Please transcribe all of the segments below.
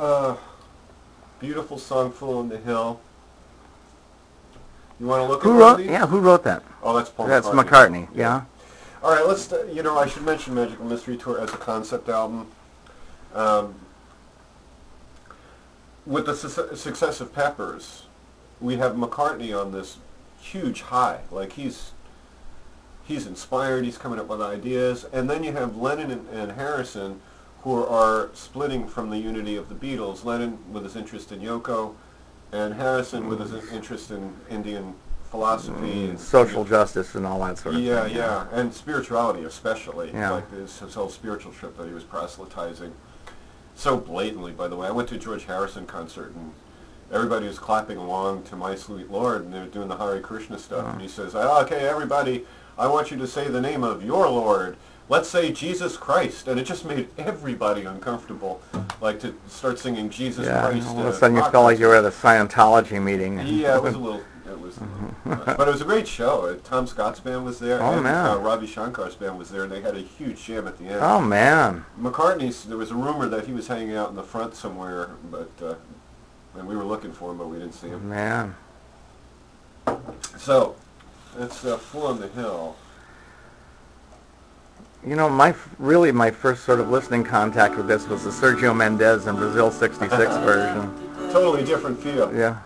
Uh, beautiful song, "Fool on the Hill." You want to look Who wrote? Yeah, who wrote that? Oh, that's Paul That's McCartney. McCartney. Yeah. All right, let's. Uh, you know, I should mention Magical Mystery Tour as a concept album. Um, with the su- success of Peppers, we have McCartney on this huge high. Like he's he's inspired. He's coming up with ideas, and then you have Lennon and, and Harrison, who are splitting from the unity of the Beatles. Lennon with his interest in Yoko, and Harrison with his interest in Indian philosophy and Social justice and all that sort of yeah, thing. yeah, and spirituality especially. Yeah. Like his, his whole spiritual trip that he was proselytizing. So blatantly, by the way. I went to a George Harrison concert and everybody was clapping along to My Sweet Lord and they were doing the Hare Krishna stuff. Uh-huh. And he says, "Oh, okay, everybody, I want you to say the name of your Lord. Let's say Jesus Christ. And it just made everybody uncomfortable, like to start singing Jesus Yeah. Christ. All of uh, a sudden, you felt like you were at a Scientology meeting. Yeah, it was a little. It was, but it was a great show. Uh, Tom Scott's band was there, Oh, and man. uh, Ravi Shankar's band was there, and they had a huge jam at the end. Oh man. McCartney's. There was a rumor that he was hanging out in the front somewhere, but uh, and we were looking for him, but we didn't see him. Man. So, it's uh, "Fool on the Hill." You know, my really my first sort of listening contact with this was the Sergio Mendes and Brazil '66 version. Totally different feel. Yeah.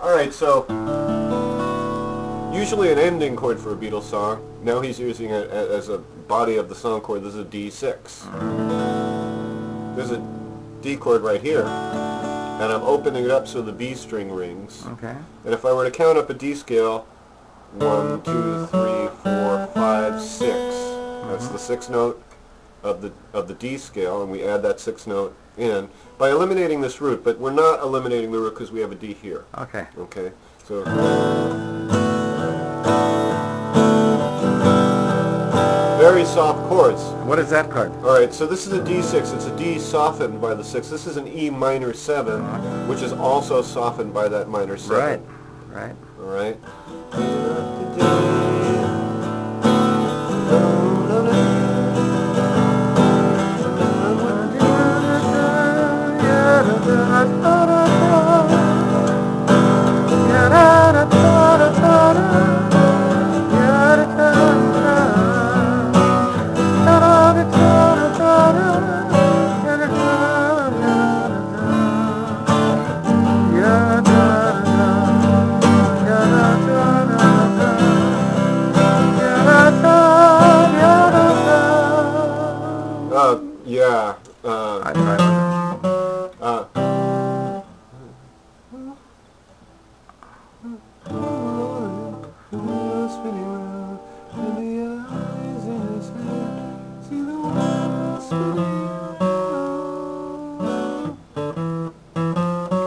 All right, so usually an ending chord for a Beatles song. Now he's using it a- as a body of the song chord. This is a D6. There's a D chord right here, and I'm opening it up so the B string rings. Okay. And if I were to count up a D scale, one, two, three, four, five, six. That's the sixth note of the of the D scale, and we add that sixth note in by eliminating this root. But we're not eliminating the root because we have a D here. Okay. Okay, so very soft chords. What is that card? All right, so this is a D6. It's a D softened by the six. This is an E minor seven, which is also softened by that minor seven. Right. Right. Right. Uh, yeah. Uh, I, I, uh,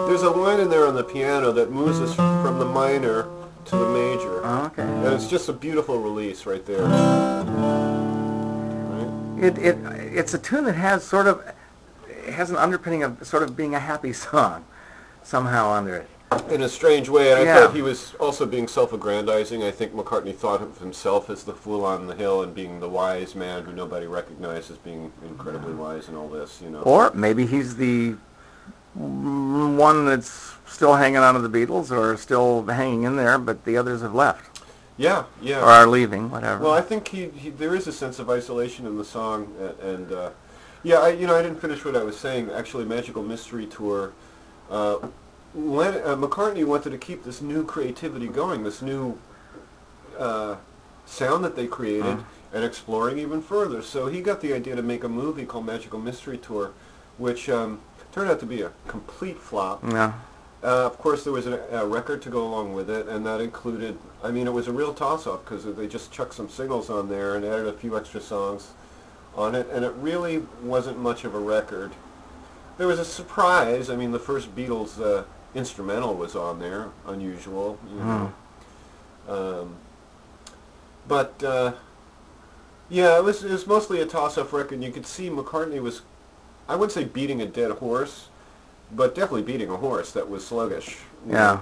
There's a line in there on the piano that moves us from the minor to the major. oh, okay. And it's just a beautiful release right there. It, it it's a tune that has sort of it has an underpinning of sort of being a happy song somehow under it. In a strange way, and I thought he was also being self-aggrandizing. I think McCartney thought of himself as the fool on the hill and being the wise man who nobody recognized as being incredibly wise and all this, you know. Or maybe he's the one that's still hanging on to the Beatles or still hanging in there, but the others have left yeah, yeah. or are leaving, whatever. Well, I think he, he there is a sense of isolation in the song, and uh, yeah, I, you know, I didn't finish what I was saying. Actually, Magical Mystery Tour, uh, Len, uh, McCartney wanted to keep this new creativity going, this new uh, sound that they created, Uh-huh. and exploring even further. So he got the idea to make a movie called Magical Mystery Tour, which um, turned out to be a complete flop. yeah. Uh, of course, there was a, a record to go along with it, and that included, I mean, it was a real toss-up because they just chucked some singles on there and added a few extra songs on it, and it really wasn't much of a record. There was a surprise. I mean, the first Beatles uh, instrumental was on there, unusual, you know. Um, but uh, yeah, it was it was mostly a toss-up record. You could see McCartney was, I wouldn't say beating a dead horse, but definitely beating a horse that was sluggish. Yeah.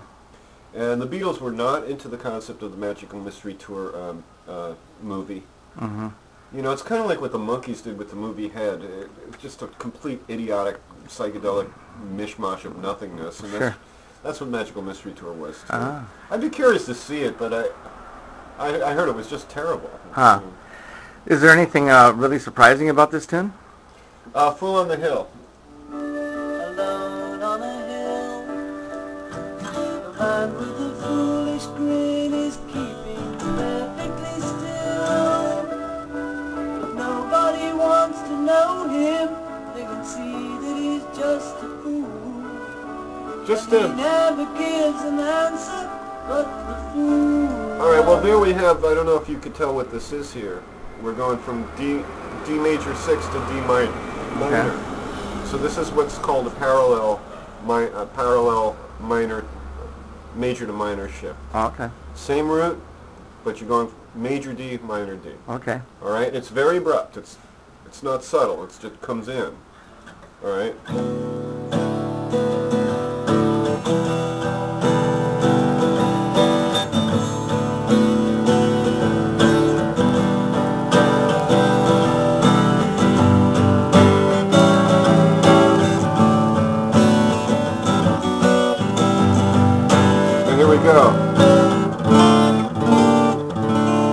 And the Beatles were not into the concept of the Magical Mystery Tour um, uh, movie. hmm You know, it's kind of like what the Monkees did with the movie Head. It, it's just a complete idiotic, psychedelic mishmash of nothingness, and that's, Sure. that's what Magical Mystery Tour was. Too. Ah. I'd be curious to see it, but I, I, I heard it was just terrible. Huh. Is there anything uh, really surprising about this tune? Uh, Fool on the Hill. Man with a foolish grin is keeping perfectly still. But nobody wants to know him. They can see that he's just a fool. Just He a. never gives an answer, but the fool. All right. Well, there we have. I don't know if you could tell what this is here. We're going from D, D major six to D minor. minor. So this is what's called a parallel, mi- a parallel minor, major to minor shift. Oh, okay. Same root, but you're going major D, minor D. Okay. All right. It's very abrupt. It's it's not subtle. It's just comes in. All right. We go.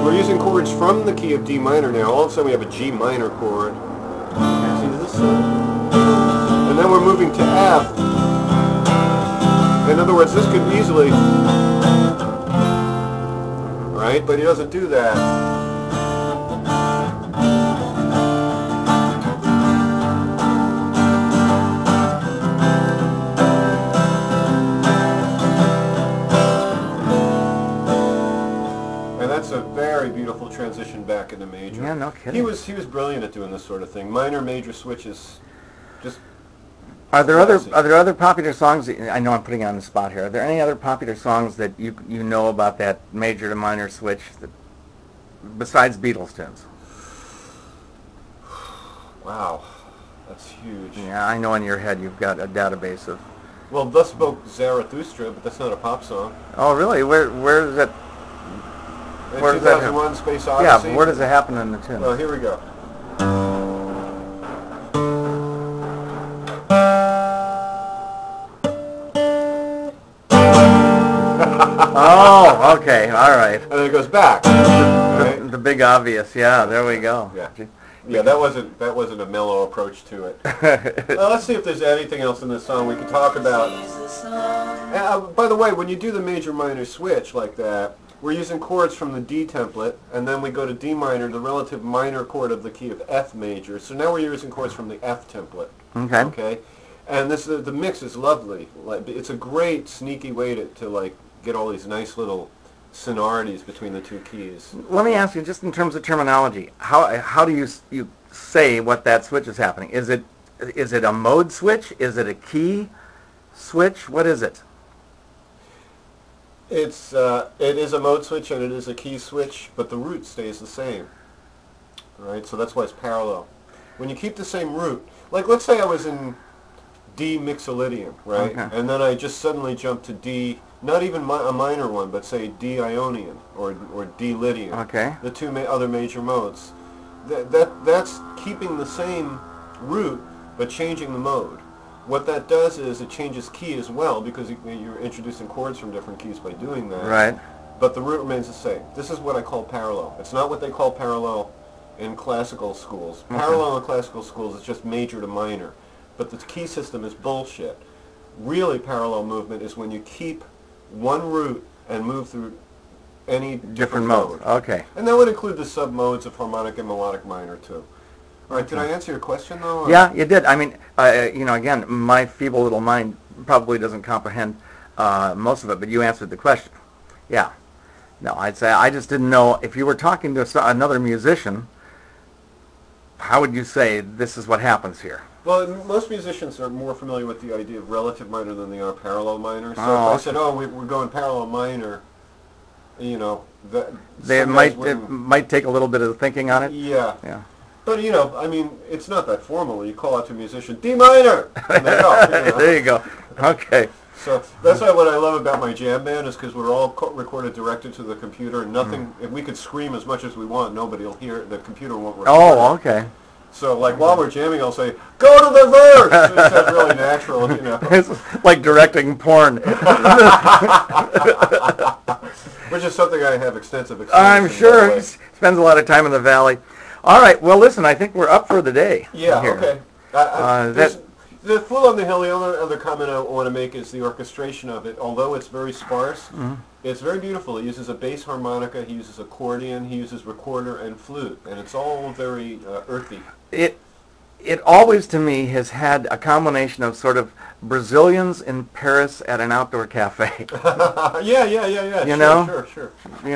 We're using chords from the key of D minor now. All of a sudden we have a G minor chord. And then we're moving to F. In other words, this could easily... Right? But he doesn't do that. Very beautiful transition back into major. Yeah, no kidding. He was he was brilliant at doing this sort of thing. Minor major switches, just Are there other are there other popular songs? that- I know I'm putting you on the spot here. Are there any other popular songs that you you know about that major to minor switch that, besides Beatles tunes? wow, that's huge. Yeah, I know in your head you've got a database of. Well, thus spoke Zarathustra, but that's not a pop song. Oh, really? Where where does it? In Where does that 2001 Space Yeah, Odyssey. but where does it happen in the tune? Well, here we go. oh, okay, all right. And then it goes back. Right? The big obvious. Yeah, there we go. Yeah. Yeah, that wasn't that wasn't a mellow approach to it. Well, let's see if there's anything else in this song we can talk about. Sees. Uh, by the way, when you do the major minor switch like that, we're using chords from the D template, and then we go to D minor, the relative minor chord of the key of F major. So now we're using chords from the F template. Okay. Okay, and this the mix is lovely. Like it's a great sneaky way to, to like get all these nice little sonorities between the two keys. Let me ask you, just in terms of terminology, how how do you you say what that switch is happening? Is it is it a mode switch? Is it a key switch? What is it? It's uh, it is a mode switch and it is a key switch, but the root stays the same. All right, so that's why it's parallel. When you keep the same root, like let's say I was in D mixolydian, right, Okay. and then I just suddenly jumped to D, not even mi- a minor one, but say D Ionian or or D Lydian. Okay. The two ma- other major modes. That that that's keeping the same root but changing the mode. What that does is it changes key as well because you- you're introducing chords from different keys by doing that. Right. But the root remains the same. This is what I call parallel. It's not what they call parallel in classical schools. Mm-hmm. Parallel in classical schools is just major to minor. But the key system is bullshit. Really parallel movement is when you keep one root and move through any different, Different mode. mode. Okay. And that would include the sub-modes of harmonic and melodic minor too. All right, did I answer your question though? or- Yeah, you did. I mean, uh, you know, again, my feeble little mind probably doesn't comprehend uh, most of it, but you answered the question. Yeah. No, I'd say I just didn't know if you were talking to s- another musician. How would you say this is what happens here? Well, m- most musicians are more familiar with the idea of relative minor than they are parallel minor. So Oh, if I okay. said, "Oh, we, we're going parallel minor," you know, that They some guys might it wouldn't- might take a little bit of thinking on it. Yeah, Yeah. But you know, I mean, it's not that formal. You call out to a musician, D minor, and they go. you know. there you go. Okay. So that's why what I love about my jam band is because we're all co- recorded directed to the computer, and nothing. Hmm. If we could scream as much as we want, nobody will hear. The computer won't record. Oh, okay. So like while we're jamming, I'll say, "Go to the verse." it sounds really natural, you know. It's like directing porn. Which is something I have extensive experience. I'm sure he spends a lot of time in the valley. All right. Well, listen. I think we're up for the day. Yeah. here. Okay. I, I, Uh, that- the Fool on the Hill. The other, other comment I want to make is the orchestration of it. Although it's very sparse, Mm-hmm. it's very beautiful. He uses a bass harmonica. He uses accordion. He uses recorder and flute, and it's all very uh, earthy. It it always to me has had a combination of sort of Brazilians in Paris at an outdoor cafe. yeah, yeah, yeah, yeah. You sure, know? Sure, sure. know.